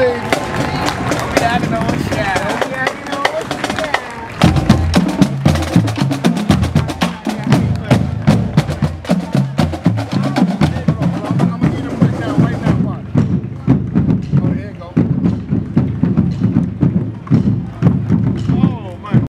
Wednesday